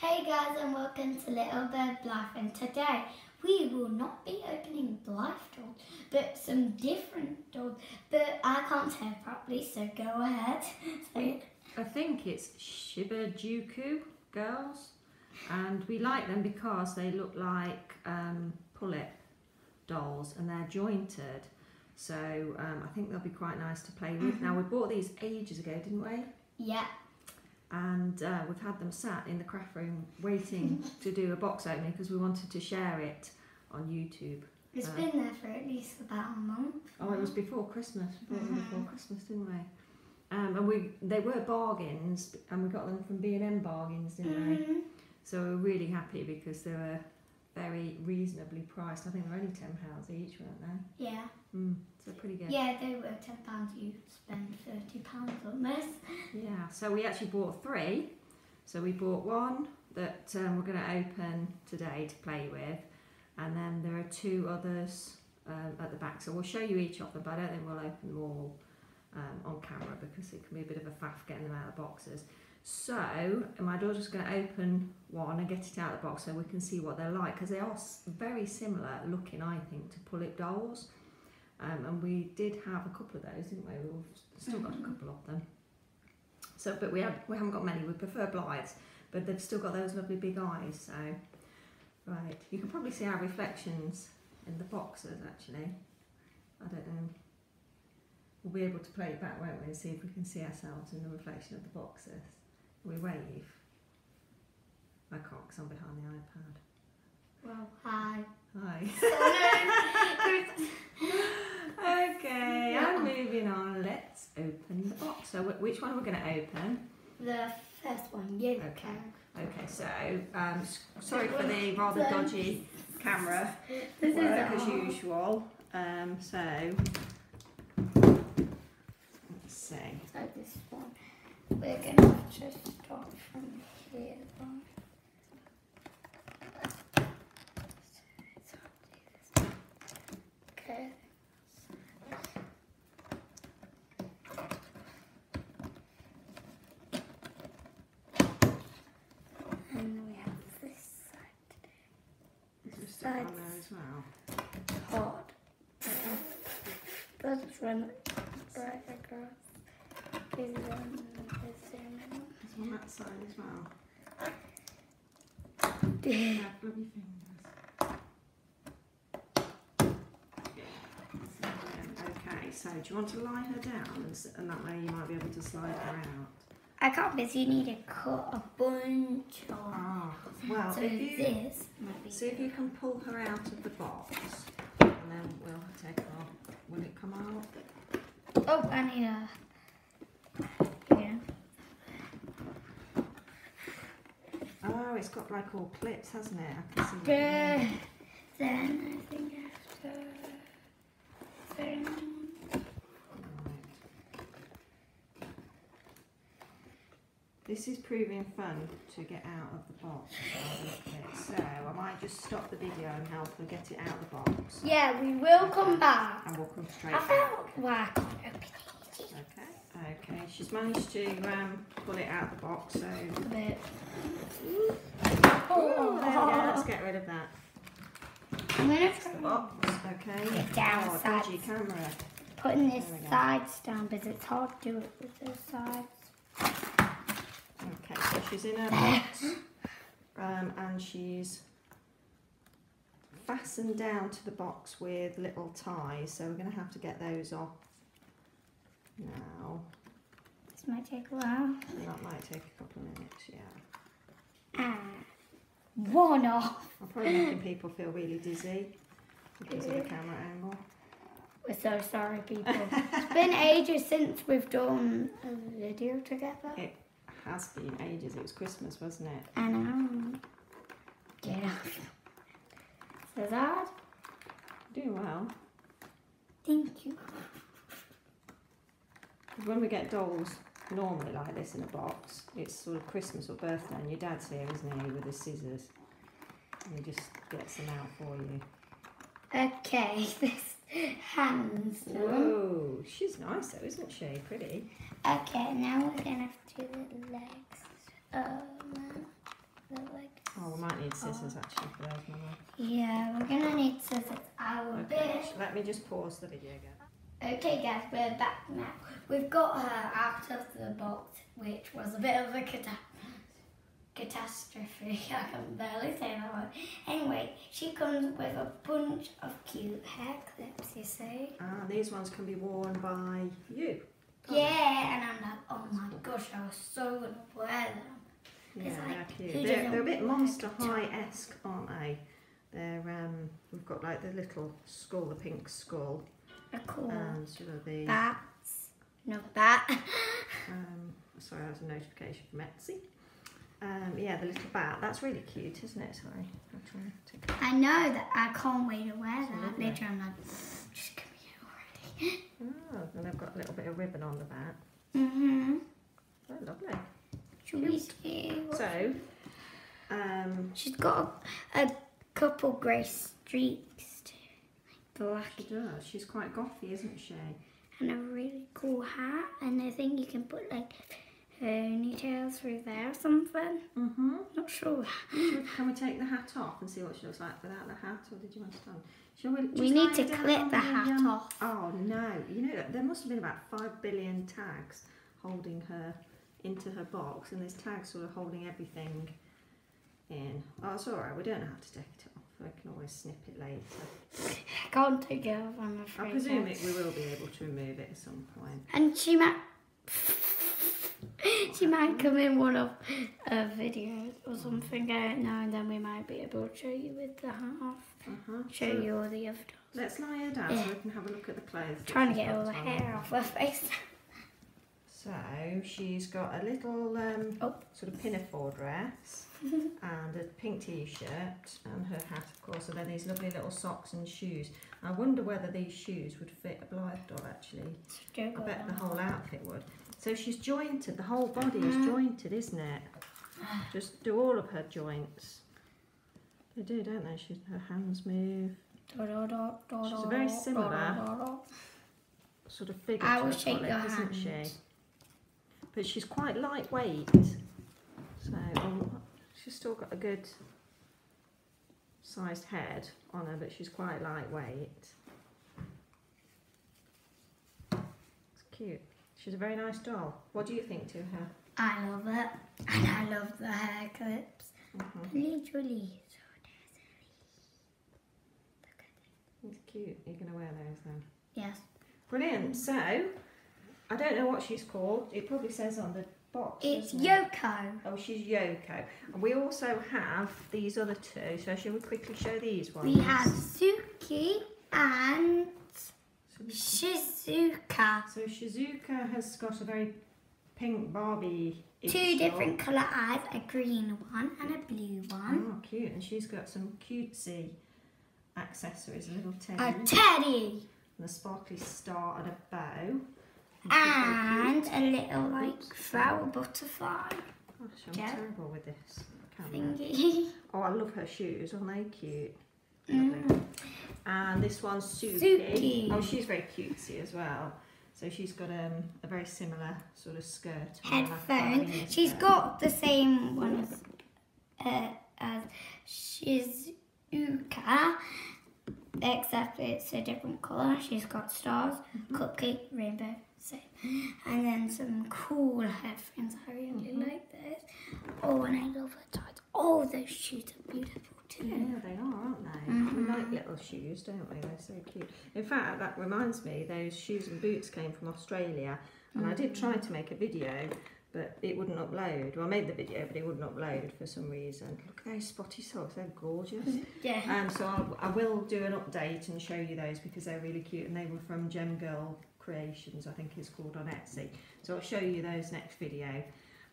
Hey guys and welcome to Little Bird Blythe and today we will not be opening Blythe dolls but some different dolls but I can't say it properly so go ahead. I think it's Shibajuku girls and we like them because they look like um, Pullip dolls and they're jointed so um, I think they'll be quite nice to play with. Now we bought these ages ago didn't we? Yeah, and uh, we've had them sat in the craft room waiting to do a box opening because we wanted to share it on YouTube. it's Uh, been there for at least about a month. Oh, it was before Christmas. We bought them before. Christmas, didn't we? Um, and we they were bargains, and we got them from B and M bargains, didn't we? Mhm. So we were really happy because they were very reasonably priced. I think they're only ten pounds each, weren't they? Yeah, Mm, so pretty good. yeah, they were ten pounds. You spend thirty pounds on this. Yeah, so we actually bought three. So we bought one that um, we're going to open today to play with, and then there are two others um, at the back. So we'll show you each of them, but I don't think we'll open them all um, on camera because it can be a bit of a faff getting them out of the boxes. So my daughter's going to open one and get it out of the box so we can see what they're like because they are very similar looking, I think, to Pullip dolls. Um, and we did have a couple of those, didn't we? We've still got a couple of them. So, but we, have, we haven't got many. We prefer Blythes, but they've still got those lovely big eyes. So, right, you can probably see our reflections in the boxes. Actually, I don't know. We'll be able to play it back, won't we, and see if we can see ourselves in the reflection of the boxes. We wave. I can't because I'm behind the iPad. Well, hi. Hi. Okay, I'm moving on. Let's open the box. So, which one are we going to open? the first one, yeah. Okay. Okay, so um, sorry for the rather dodgy camera This work is as usual. Um, so let's see. So this one, we're gonna just start from here. Okay. And we have this side it Sides. there as well. hard. Let's run right across. Run this in. There's one that side as well. Yeah. Bloody fingers. Okay, so do you want to lie her down and, and that way you might be able to slide her out? I can't because you need to cut a bunch of. Ah, well, so if you this might be. see if you can pull her out of the box, and then we'll take her off. Will it come out? Oh, I need a. Yeah. Oh, it's got like all clips, hasn't it? I can see. what Then mean. then I think after. Then Right. This is proving fun to get out of the box. by the look of it. So I might just stop the video and help her get it out of the box, yeah, we will come back. and we'll come straight I back. found I can't open it. Okay, okay. She's managed to um, pull it out of the box, so. A bit. Ooh, there we go. Let's Oh, get rid of that. I'm gonna That's the box, okay. Get down, Oh, camera. putting this There we go. sides down because it's hard to do it with those sides. Okay, so she's in her box, um, and she's fastened down to the box with little ties. So we're going to have to get those off now. This might take a while. That might take a couple of minutes. Yeah, And one off. I'm probably making people feel really dizzy because of the camera angle. We're so sorry, people. it's been ages since we've done a video together. It has been ages. It was Christmas, wasn't it? And um, get off. So that, Doing well. thank you. when we get dolls normally like this in a box, it's sort of Christmas or birthday, and your dad's here, isn't he, with his scissors, and he just gets them out for you. Okay, this hands. Whoa, she's nice though, isn't she? Pretty. Okay, now we're gonna have to do the legs. Um, the need scissors actually for those, Mama. Yeah, we're gonna need scissors. I will Okay, be. let me just pause the video again. Okay, guys, we're back now. We've got her out of the box, which was a bit of a cata- catastrophe. I can barely say that word. Anyway, she comes with a bunch of cute hair clips, you see. Ah, these ones can be worn by you. Yeah, and I'm like, oh my gosh, I was so gonna wear them. Yeah, like, they're cute. They're, they're a bit Monster High esque, aren't they? They're um, we've got like the little skull, the pink skull, A cool and sort of the bats. No bat. um, sorry, that was a notification from Etsy. Um, yeah, the little bat. That's really cute, isn't it? Sorry, I'll try and take. I know that I can't wait to wear that. Absolutely. Later I'm like, just give me it already. Oh, and they've got a little bit of ribbon on the back. Mm-hmm. Oh, lovely. Should we see? So, um, She's got a, a couple grey streaks too. Like black she does. She's quite gothy, isn't she? and a really cool hat. And I think you can put like ponytails through there or something. Mm-hmm. Not sure. Can we take the hat off and see what she looks like without the hat, or did you want it on? Shall we? We need to clip the hat um, off. Oh no! You know there must have been about five billion tags holding her into her box, and there's tags sort of holding everything in. Oh, it's all right. We don't have to take it off. I can always snip it later. I can't take it off, I'm afraid. I presume it, we will be able to remove it at some point. And she might. She might come in one of a video or something, I don't know, and then we might be able to show you with the hat off. Uh-huh. Show So you all the other dolls. Let's lie her down so we can have a look at the clothes. Trying to get all the hair off her face. So she's got a little um, Oh. sort of pinafore dress and a pink t-shirt and her hat, of course, and then these lovely little socks and shoes. I wonder whether these shoes would fit a Blythe doll actually. I bet the whole outfit would. So she's jointed. The whole body is jointed, isn't it? Just do all of her joints. They do, don't they? She's, her hands move. She's a very similar Sort of figure I will shake your isn't she? But she's quite lightweight. So um, she's still got a good sized head on her, but she's quite lightweight. It's cute. She's a very nice doll. What do you think to her? I love it. And I love the hair clips. Mhm. Literally. It's cute. You're going to wear those then. Yes. Brilliant. So, I don't know what she's called. It probably says on the box. It's doesn't it? Yoko. Oh, she's Yoko. And we also have these other two. So, shall we quickly show these ones? We have Suki and Shizuka. so Shizuka has got a very pink Barbie. Two different colour eyes, a green one and a blue one. Oh, cute. And she's got some cutesy accessories, a little teddy, A teddy. and a sparkly star and a bow. And And a little like flower butterfly Gosh, I'm Yeah. terrible with this thingy. Oh, I love her shoes. Aren't they cute? Mm. And this one's Suki. Suki. Oh, she's very cutesy as well. So she's got um, a very similar sort of skirt. on, like a Headphone. She's skirt. got the same one as uh, as Shizuka, except it's a different colour. She's got stars, cupcake, rainbow, same, and then some cool headphones. I really Mhm. like this. Oh, and I love her tights. Oh, those shoes are beautiful too. Yeah, they are, aren't they? Mhm. We like little shoes, don't we? They're so cute. In fact, that reminds me, those shoes and boots came from Australia, and I did try to make a video, but it wouldn't upload. Well, I made the video, but it wouldn't upload for some reason. Look at those spotty socks; they're gorgeous. Yeah. Um, so I'll, I will do an update and show you those because they're really cute and they were from Gem Girl Creations, I think it's called on Etsy. So I'll show you those next video.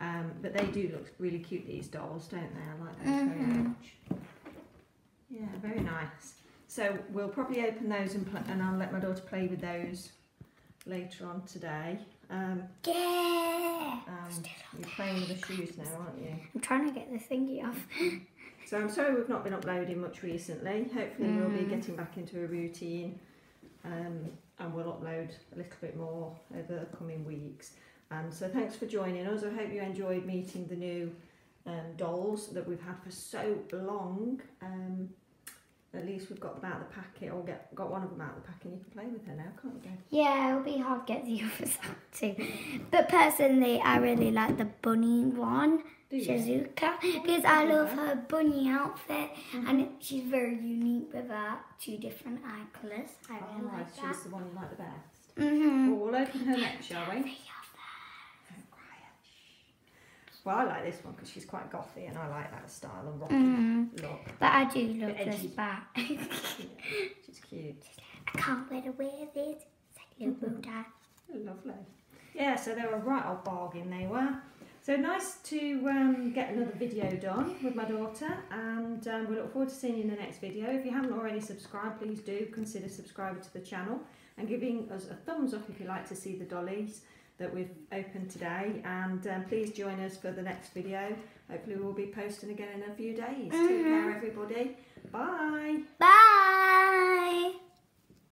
Um, but they do look really cute, these dolls, don't they? I like those very Mhm. much. Yeah, very nice. So we'll probably open those and, and I'll let my daughter play with those later on today. Um, Yeah. um, you're playing with the shoes now, aren't you? I'm trying to get the thingy off. So I'm sorry we've not been uploading much recently. Hopefully we'll be Mm. getting back into a routine um, and we'll upload a little bit more over the coming weeks. Um, so thanks for joining us. I hope you enjoyed meeting the new um, dolls that we've had for so long. Um, at least we've got them out of the packet, or get got one of them out of the packet, and you can play with her now, can't you? Yeah, it'll be hard to get the others out too. But personally, I really like the bunny one, Shizuka, because I love her bunny outfit and it, she's very unique with her two different eye colours. I Oh, really like that. she's the one you like the best. Mm-hmm. Well, we'll open her next, shall we? Well, I like this one because she's quite gothy, and I like that style and rocky Mm-hmm. look. But I do love this back. Yeah, she's cute. I can't wait to wear this. It's like little tie. Lovely. Yeah, so they were a right old bargain, they were. So nice to um, get another video done with my daughter, and um, we look forward to seeing you in the next video. If you haven't already subscribed, please do consider subscribing to the channel and giving us a thumbs up if you like to see the dollies that we've opened today. And um, please join us for the next video. Hopefully we'll be posting again in a few days. Mm -hmm. take mm-hmm. care everybody. Bye. Bye.